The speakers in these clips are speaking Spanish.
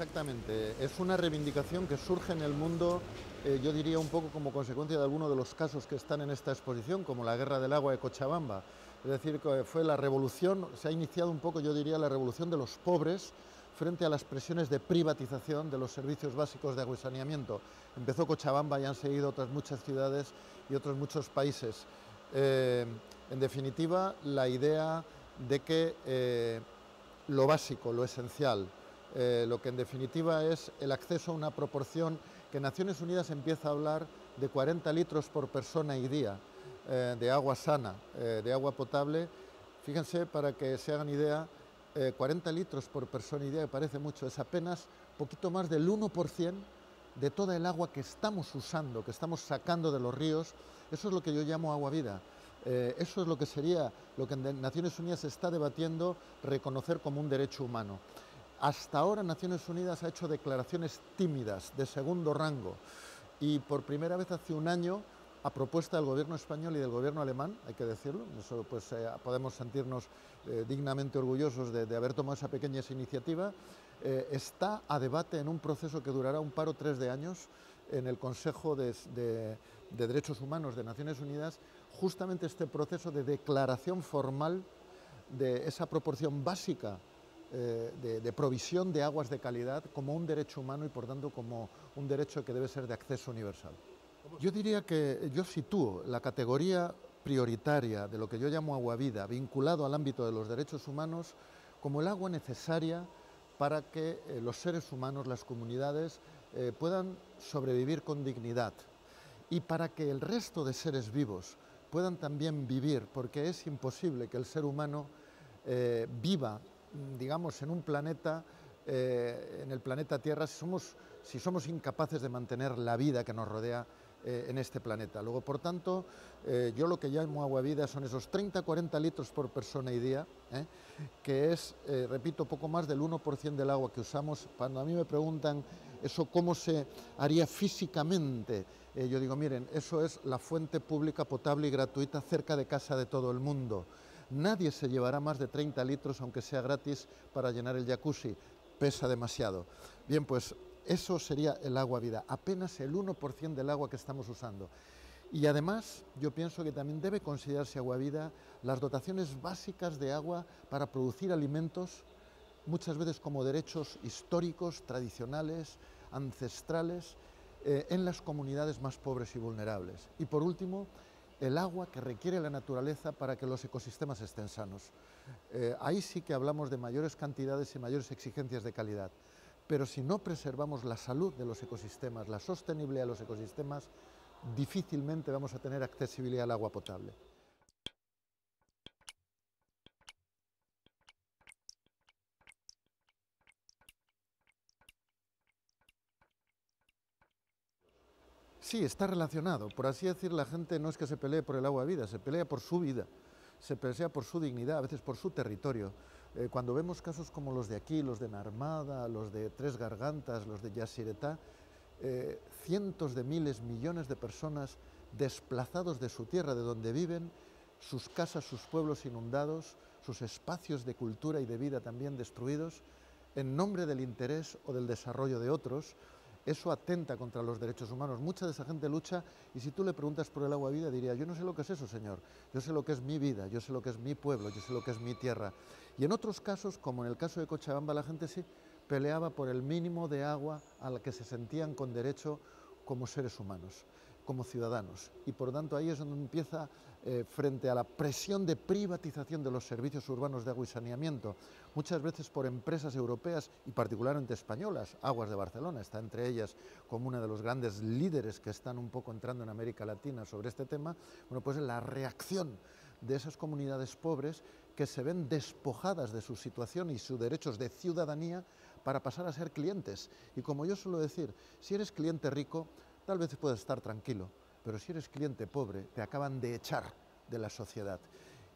Exactamente, es una reivindicación que surge en el mundo, eh, yo diría un poco como consecuencia de algunos de los casos que están en esta exposición, como la guerra del agua de Cochabamba. Es decir, que fue la revolución, se ha iniciado un poco, yo diría, la revolución de los pobres frente a las presiones de privatización de los servicios básicos de agua y saneamiento. Empezó Cochabamba y han seguido otras muchas ciudades y otros muchos países. Eh, en definitiva, la idea de que eh, lo básico, lo esencial, eh, lo que en definitiva es el acceso a una proporción que Naciones Unidas empieza a hablar de 40 litros por persona y día eh, de agua sana, eh, de agua potable. Fíjense, para que se hagan idea, 40 litros por persona y día, me parece mucho, es apenas poquito más del 1% de toda el agua que estamos usando, que estamos sacando de los ríos. Eso es lo que yo llamo agua vida. eso es lo que sería, lo que Naciones Unidas está debatiendo, reconocer como un derecho humano. Hasta ahora Naciones Unidas ha hecho declaraciones tímidas, de segundo rango, y por primera vez hace un año, a propuesta del gobierno español y del gobierno alemán, hay que decirlo, eso pues eh, podemos sentirnos eh, dignamente orgullosos de, haber tomado esa pequeña iniciativa, eh, está a debate en un proceso que durará un par o tres de años en el Consejo de, de Derechos Humanos de Naciones Unidas, justamente este proceso de declaración formal de esa proporción básica eh, de, provisión de aguas de calidad como un derecho humano y por tanto como un derecho que debe ser de acceso universal. Yo diría que yo sitúo la categoría prioritaria de lo que yo llamo agua vida, vinculado al ámbito de los derechos humanos, como el agua necesaria para que eh, los seres humanos, las comunidades, eh, puedan sobrevivir con dignidad y para que el resto de seres vivos puedan también vivir, porque es imposible que el ser humano viva digamos, en un planeta, eh, en el planeta Tierra, si somos, si somos incapaces de mantener la vida que nos rodea eh, en este planeta. Luego, por tanto, eh, yo lo que llamo agua vida son esos 30-40 litros por persona y día, que es, repito, poco más del 1% del agua que usamos. Cuando a mí me preguntan eso cómo se haría físicamente, yo digo, miren, eso es la fuente pública potable y gratuita cerca de casa de todo el mundo. Nadie se llevará más de 30 litros, aunque sea gratis, para llenar el jacuzzi. Pesa demasiado. Bien, pues eso sería el agua vida, apenas el 1% del agua que estamos usando. Y además, yo pienso que también debe considerarse agua vida las dotaciones básicas de agua para producir alimentos, muchas veces como derechos históricos, tradicionales, ancestrales, eh, en las comunidades más pobres y vulnerables. Y por último, el agua que requiere la naturaleza para que los ecosistemas estén sanos. Eh, ahí sí que hablamos de mayores cantidades y mayores exigencias de calidad, pero si no preservamos la salud de los ecosistemas, la sostenibilidad de los ecosistemas, difícilmente vamos a tener accesibilidad al agua potable. Sí, está relacionado. Por así decir, la gente no es que se pelee por el agua de vida, se pelea por su vida, se pelea por su dignidad, a veces por su territorio. Eh, cuando vemos casos como los de aquí, los de Narmada, los de Tres Gargantas, los de Yacyretá, eh, cientos de miles, millones de personas desplazados de su tierra, de donde viven, sus casas, sus pueblos inundados, sus espacios de cultura y de vida también destruidos, en nombre del interés o del desarrollo de otros, eso atenta contra los derechos humanos. Mucha de esa gente lucha y si tú le preguntas por el agua vida diría, yo no sé lo que es eso, señor, yo sé lo que es mi vida, yo sé lo que es mi pueblo, yo sé lo que es mi tierra. Y en otros casos, como en el caso de Cochabamba, la gente sí peleaba por el mínimo de agua a la que se sentían con derecho como seres humanos como ciudadanos. Y por tanto ahí es donde empieza, eh, frente a la presión de privatización de los servicios urbanos de agua y saneamiento, muchas veces por empresas europeas y particularmente españolas, Aguas de Barcelona está entre ellas como una de los grandes líderes que están un poco entrando en América Latina sobre este tema, bueno, pues la reacción de esas comunidades pobres que se ven despojadas de su situación y sus derechos de ciudadanía para pasar a ser clientes. Y como yo suelo decir, si eres cliente rico, Tal vez puedas estar tranquilo, pero si eres cliente pobre, te acaban de echar de la sociedad.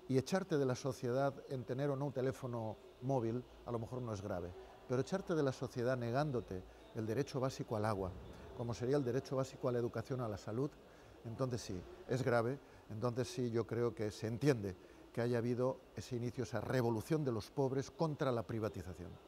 Y echarte de la sociedad en tener o no un teléfono móvil a lo mejor no es grave, pero echarte de la sociedad negándote el derecho básico al agua, como sería el derecho básico a la educación, a la salud, entonces sí, es grave, entonces sí yo creo que se entiende que haya habido ese inicio, esa revolución de los pobres contra la privatización.